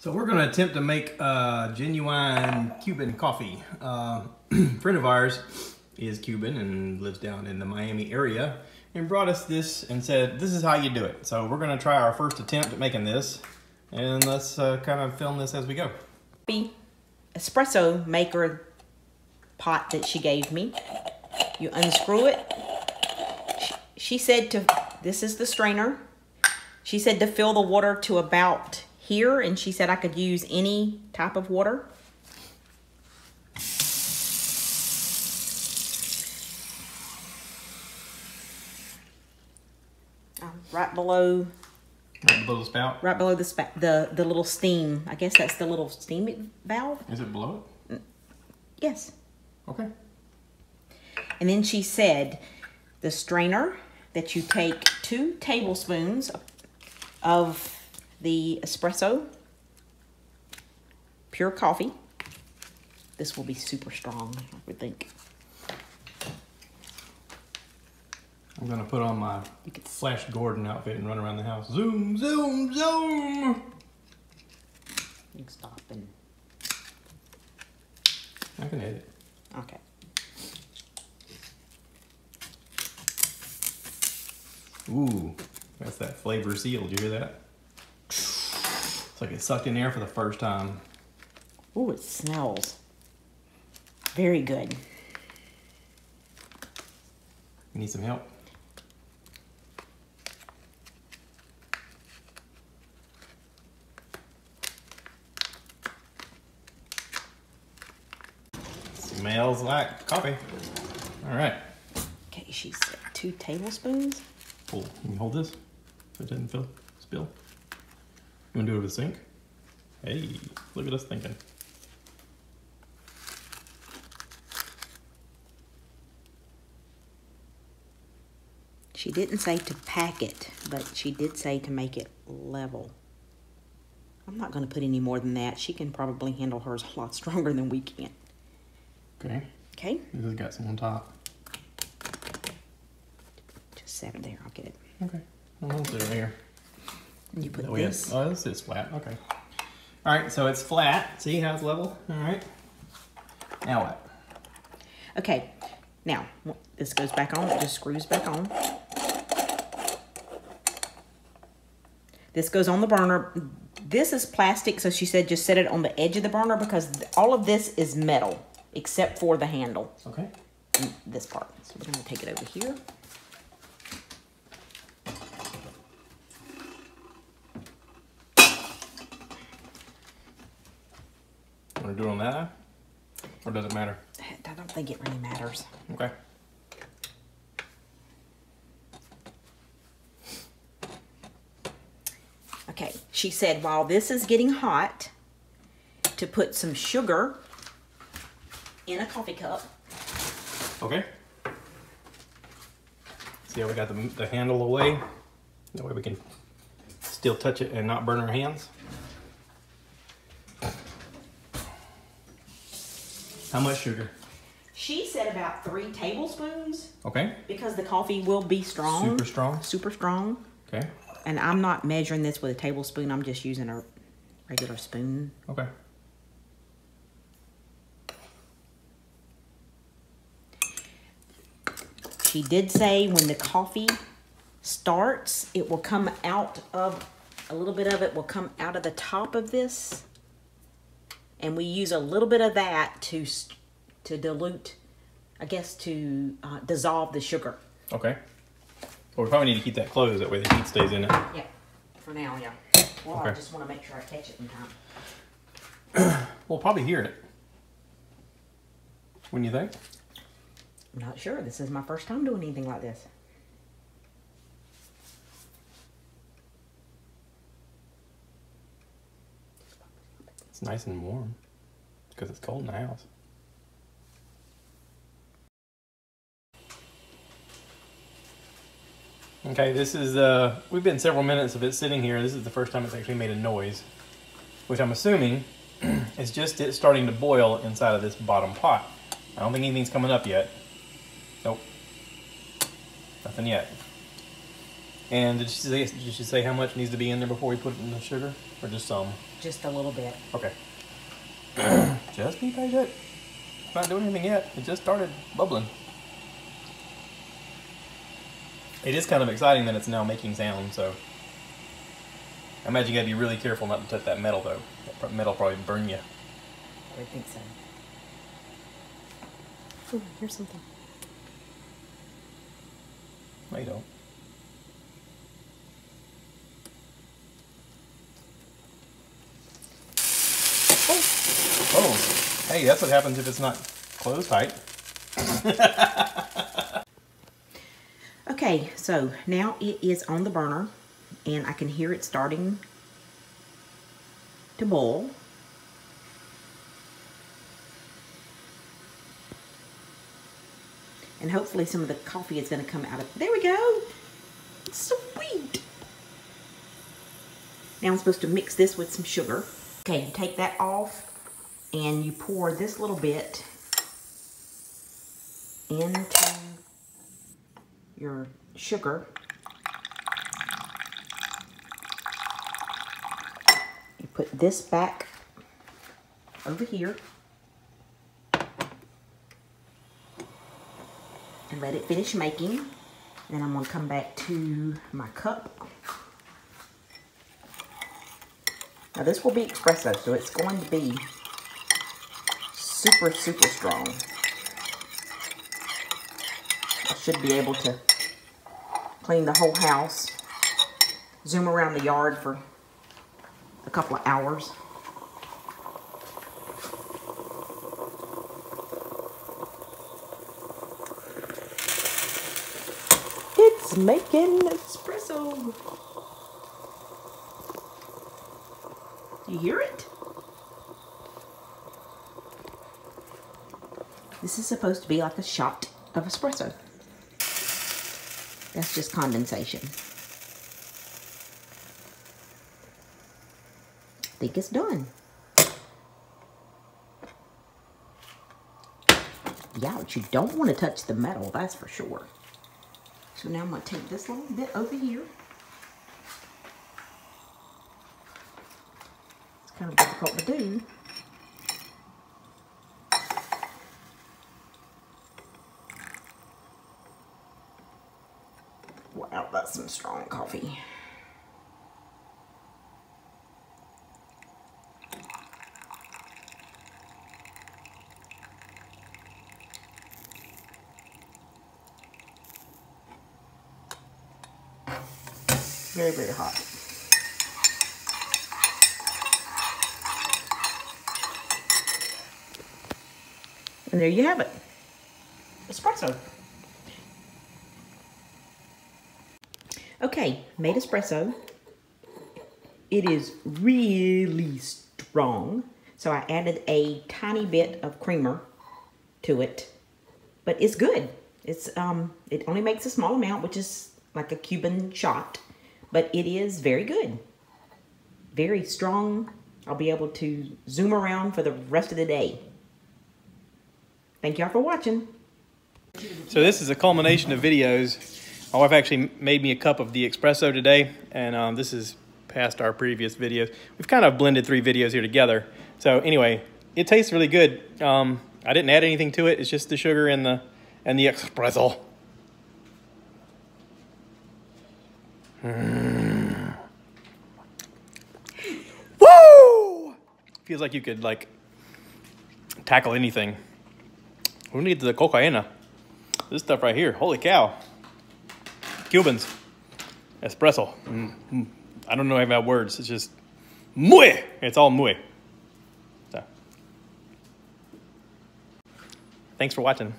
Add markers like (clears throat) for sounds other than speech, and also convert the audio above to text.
So we're going to attempt to make uh, genuine Cuban coffee. Uh, (clears throat) friend of ours is Cuban and lives down in the Miami area and brought us this and said, this is how you do it. So we're going to try our first attempt at making this and let's uh, kind of film this as we go. Espresso maker pot that she gave me. You unscrew it. She, she said to, this is the strainer. She said to fill the water to about here and she said I could use any type of water. Um, right below Right below the spout. right below the spa- the the little steam. I guess that's the little steam valve. Is it below it? Yes. Okay. And then she said, the strainer that you take two tablespoons of the espresso, pure coffee. This will be super strong, I would think. I'm going to put on my You could s- Flash Gordon outfit and run around the house. Zoom, zoom, zoom. You can stop and I can edit. It. Okay. Ooh, that's that flavor seal. Did you hear that? It's like it sucked in air for the first time. Ooh, it smells very good. You need some help? Smells like coffee. All right. Okay, she said two tablespoons. Cool. Can you hold this so it doesn't fill, spill? You want to do it over the sink? Hey, look at us thinking. She didn't say to pack it, but she did say to make it level. I'm not going to put any more than that. She can probably handle hers a lot stronger than we can. Okay. Okay, This has got some on top. just set it there. I'll get it. Okay. I'll hold it here. And you put Oh, yeah. this. Oh, this is flat. Okay. All right, so it's flat. See how it's level? All right. Now what? Okay, now this goes back on. It just screws back on. This goes on the burner. This is plastic, so she said just set it on the edge of the burner because all of this is metal except for the handle. Okay. and this part. So we're gonna take it over here. Do it on that eye? Or does it matter? I don't think it really matters. Okay. Okay, she said while this is getting hot, to put some sugar in a coffee cup. Okay. See how we got the, the handle away? That way we can still touch it and not burn our hands. How much sugar? She said about three tablespoons Okay. because the coffee will be strong. Super strong. Super strong. Okay. And I'm not measuring this with a tablespoon. I'm just using a regular spoon. Okay. She did say when the coffee starts, it will come out of, a little bit of it will come out of the top of this. And we use a little bit of that to, to dilute, I guess to uh, dissolve the sugar. Okay. Well, we probably need to keep that closed. That way the heat stays in it. Yeah, for now, yeah. Well, I just want to make sure I catch it in time. (clears throat) We'll probably hear it. When you think? I'm not sure. This is my first time doing anything like this. It's nice and warm because it's cold in the house. Okay, this is, uh, we've been several minutes of it sitting here. This is the first time it's actually made a noise, which I'm assuming (clears throat) is just it starting to boil inside of this bottom pot. I don't think anything's coming up yet. Nope. Nothing yet. And did she say did she say how much needs to be in there before we put it in the sugar, or just some? Just a little bit. Okay. (clears throat) just be patient. It's not doing anything yet. It just started bubbling. It is kind of exciting that it's now making sound. So I imagine you gotta be really careful not to touch that metal though. That metal probably burn you. I would think so. Ooh, here's something. No, you don't. Oh. oh, hey, that's what happens if it's not closed tight. (laughs) Okay, so now it is on the burner and I can hear it starting to boil. And hopefully some of the coffee is going to come out of There we go. Sweet. Now I'm supposed to mix this with some sugar. Okay, you take that off and you pour this little bit into your sugar. You put this back over here and let it finish making. Then I'm going to come back to my cup. Now this will be espresso, so it's going to be super, super strong. I should be able to clean the whole house, zoom around the yard for a couple of hours. It's making espresso. You hear it? This is supposed to be like a shot of espresso. That's just condensation. I think it's done. Yeah, but you don't want to touch the metal, that's for sure. So now I'm going to take this little bit over here. Kind of difficult to do. Wow, that's some strong coffee. Very, very hot. And there you have it. Espresso. Okay, made espresso. It is really strong. So I added a tiny bit of creamer to it. But it's good. It's um it only makes a small amount, which is like a Cuban shot, but it is very good. Very strong. I'll be able to zoom around for the rest of the day. Thank y'all for watching. So this is a culmination of videos. My wife actually made me a cup of the espresso today, and um, this is past our previous videos. We've kind of blended three videos here together. So anyway, it tastes really good. Um, I didn't add anything to it. It's just the sugar and the and the espresso. Mm. Woo! Feels like you could like tackle anything. Who need the cocaina. This stuff right here. Holy cow. Cubans. Espresso. Mm. I don't know have words. It's just muy. It's all muy. So. Thanks for watching.